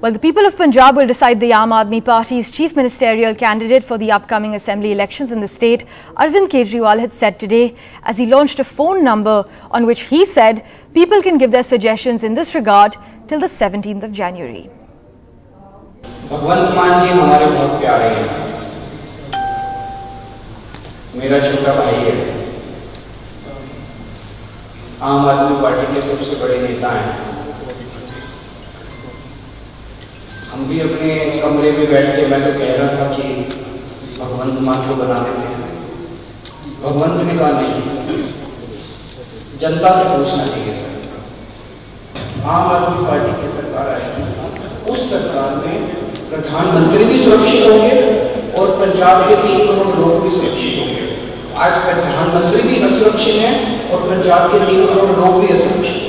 Well, the people of Punjab will decide the Aam Aadmi Party's chief ministerial candidate for the upcoming assembly elections in the state. Arvind Kejriwal had said today as he launched a phone number on which he said people can give their suggestions in this regard till the 17th of January. भगवंत मान जी हमारे बहुत प्यारे हैं मेरा छोटा भाई है आम आदमी पार्टी के सबसे बड़े नेता हैं हम भी अपने कमरे में बैठ के मैं तो कह रहा था कि भगवंत मान को बना देते हैं। भगवंत ने कहा, नहीं, जनता से पूछना चाहिए सर। आम आदमी पार्टी की सरकार आएगी, उस सरकार में प्रधानमंत्री भी सुरक्षित होंगे और पंजाब के तीन करोड़ लोग भी सुरक्षित होंगे। आज प्रधानमंत्री भी असुरक्षित हैं और पंजाब के तीन करोड़ लोग भी असुरक्षित